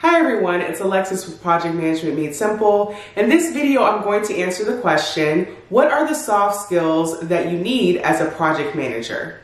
Hi everyone, it's Alexis with Project Management Made Simple. In this video, I'm going to answer the question, what are the soft skills that you need as a project manager?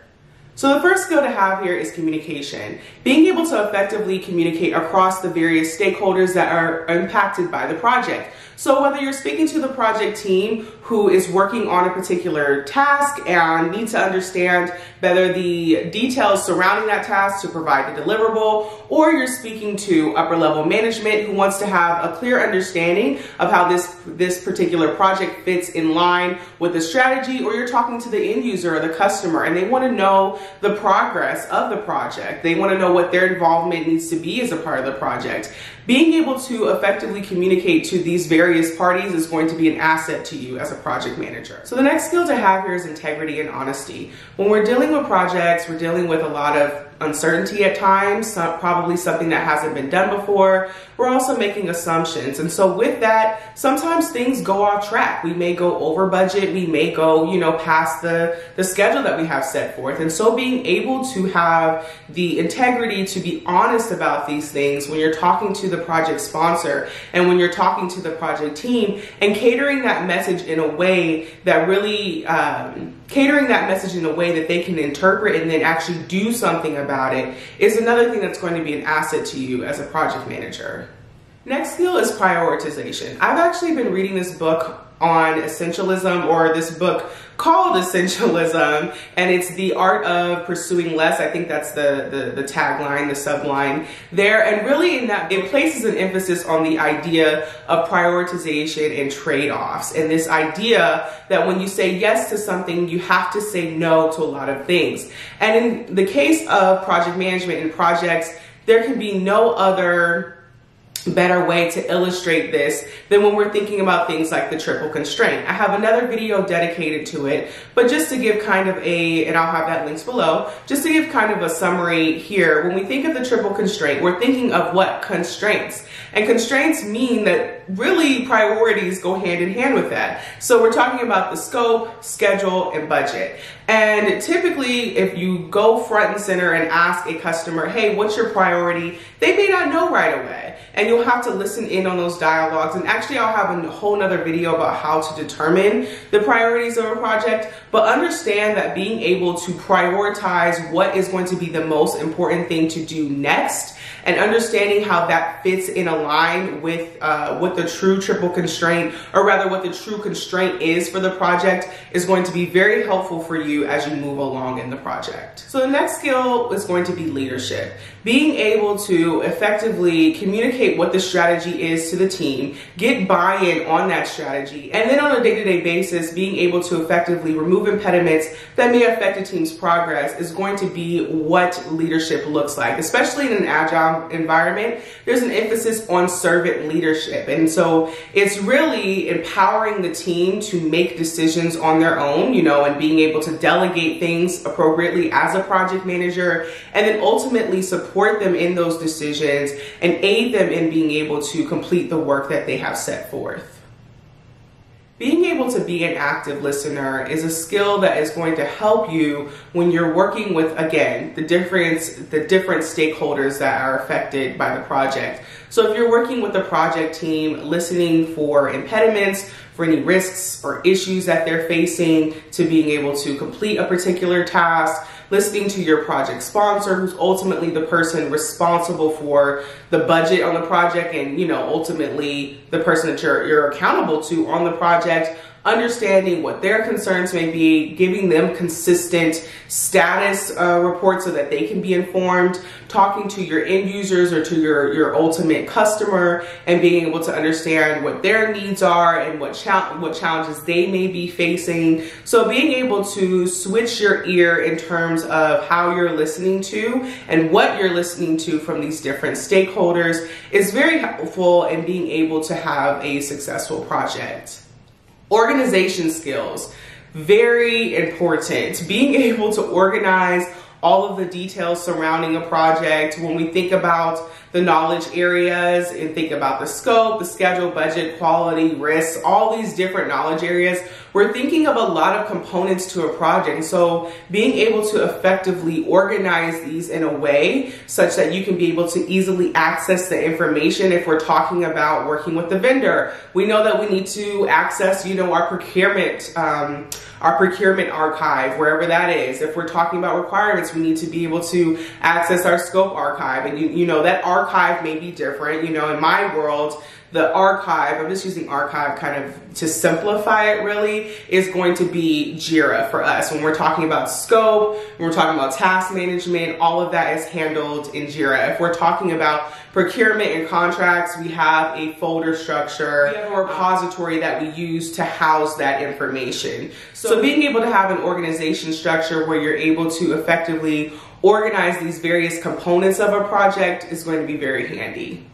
So the first skill to have here is communication. Being able to effectively communicate across the various stakeholders that are impacted by the project. So whether you're speaking to the project team who is working on a particular task and need to understand better the details surrounding that task to provide the deliverable, or you're speaking to upper level management who wants to have a clear understanding of how this, this particular project fits in line with the strategy, or you're talking to the end user or the customer and they want to know the progress of the project. They want to know what their involvement needs to be as a part of the project. Being able to effectively communicate to these various parties is going to be an asset to you as a project manager. So the next skill to have here is integrity and honesty. When we're dealing with projects, we're dealing with a lot of uncertainty at times, probably something that hasn't been done before. We're also making assumptions. And so with that, sometimes things go off track. We may go over budget. We may go, you know, past the, the schedule that we have set forth. And so being able to have the integrity to be honest about these things when you're talking to the project sponsor and when you're talking to the project team and catering that message in a way that really, um, catering that message in a way that they can interpret and then actually do something about it is another thing that's going to be an asset to you as a project manager. Next skill is prioritization. I've actually been reading this book on essentialism or this book called Essentialism and it's the art of pursuing less. I think that's the, the, the tagline, the subline there. And really in that, it places an emphasis on the idea of prioritization and trade-offs and this idea that when you say yes to something, you have to say no to a lot of things. And in the case of project management and projects, there can be no other better way to illustrate this than when we're thinking about things like the triple constraint. I have another video dedicated to it, but just to give kind of a, and I'll have that links below, just to give kind of a summary here, when we think of the triple constraint, we're thinking of what constraints. And constraints mean that really priorities go hand in hand with that. So we're talking about the scope, schedule, and budget. And typically, if you go front and center and ask a customer, hey, what's your priority? They may not know right away. And you'll have to listen in on those dialogues. And actually, I'll have a whole nother video about how to determine the priorities of a project. But understand that being able to prioritize what is going to be the most important thing to do next and understanding how that fits in a line with uh, what the true triple constraint, or rather what the true constraint is for the project is going to be very helpful for you as you move along in the project. So the next skill is going to be leadership. Being able to effectively communicate what the strategy is to the team, get buy-in on that strategy, and then on a day-to-day -day basis, being able to effectively remove impediments that may affect a team's progress is going to be what leadership looks like, especially in an agile environment, there's an emphasis on servant leadership. And so it's really empowering the team to make decisions on their own, you know, and being able to delegate things appropriately as a project manager, and then ultimately support them in those decisions and aid them in being able to complete the work that they have set forth. Being able to be an active listener is a skill that is going to help you when you're working with, again, the different, the different stakeholders that are affected by the project. So if you're working with the project team, listening for impediments, for any risks or issues that they're facing to being able to complete a particular task, listening to your project sponsor, who's ultimately the person responsible for the budget on the project and, you know, ultimately the person that you're, you're accountable to on the project understanding what their concerns may be, giving them consistent status uh, reports so that they can be informed, talking to your end users or to your, your ultimate customer and being able to understand what their needs are and what, what challenges they may be facing. So being able to switch your ear in terms of how you're listening to and what you're listening to from these different stakeholders is very helpful in being able to have a successful project. Organization skills, very important. Being able to organize all of the details surrounding a project. When we think about the knowledge areas and think about the scope, the schedule, budget, quality, risks, all these different knowledge areas, we're thinking of a lot of components to a project. So being able to effectively organize these in a way such that you can be able to easily access the information if we're talking about working with the vendor. We know that we need to access, you know, our procurement, um, our procurement archive, wherever that is. If we're talking about requirements, we need to be able to access our scope archive. And you, you know, that archive may be different. You know, in my world, the archive, I'm just using archive kind of to simplify it really, is going to be JIRA for us. When we're talking about scope, when we're talking about task management, all of that is handled in JIRA. If we're talking about procurement and contracts, we have a folder structure, we have a repository that we use to house that information. So, so being able to have an organization structure where you're able to effectively organize these various components of a project is going to be very handy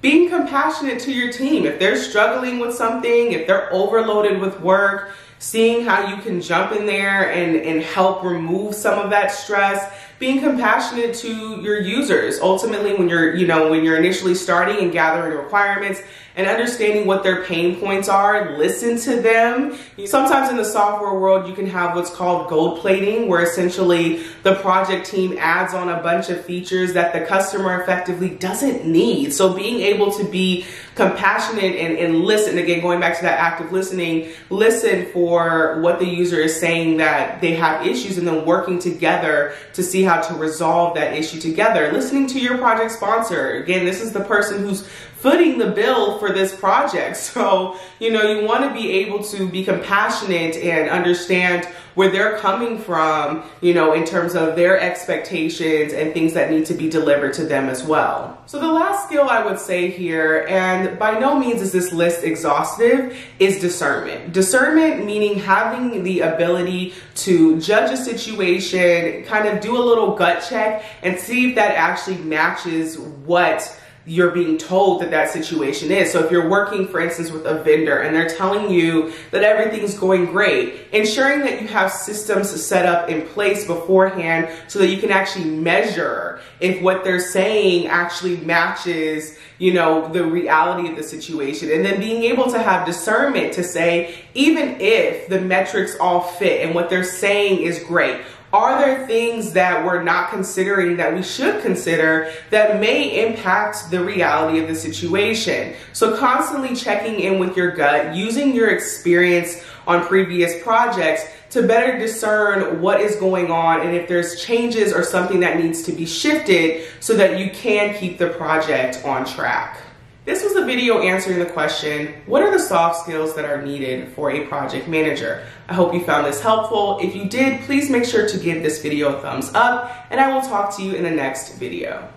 being compassionate to your team. If they're struggling with something, if they're overloaded with work, seeing how you can jump in there and, and help remove some of that stress, being compassionate to your users. Ultimately, when you're, you know, when you're initially starting and gathering requirements and understanding what their pain points are, listen to them. Sometimes in the software world, you can have what's called gold plating, where essentially the project team adds on a bunch of features that the customer effectively doesn't need. So being able to be compassionate and, and listen, again, going back to that active listening, listen for what the user is saying that they have issues and then working together to see how to resolve that issue together. Listening to your project sponsor. Again, this is the person who's footing the bill for this project. So, you know, you want to be able to be compassionate and understand where they're coming from, you know, in terms of their expectations and things that need to be delivered to them as well. So the last skill I would say here, and by no means is this list exhaustive, is discernment. Discernment meaning having the ability to judge a situation, kind of do a little gut check and see if that actually matches what you're being told that that situation is. So if you're working, for instance, with a vendor and they're telling you that everything's going great, ensuring that you have systems set up in place beforehand so that you can actually measure if what they're saying actually matches, you know, the reality of the situation. And then being able to have discernment to say, even if the metrics all fit and what they're saying is great, are there things that we're not considering that we should consider that may impact the reality of the situation? So constantly checking in with your gut, using your experience on previous projects to better discern what is going on and if there's changes or something that needs to be shifted so that you can keep the project on track. This was a video answering the question, what are the soft skills that are needed for a project manager? I hope you found this helpful. If you did, please make sure to give this video a thumbs up and I will talk to you in the next video.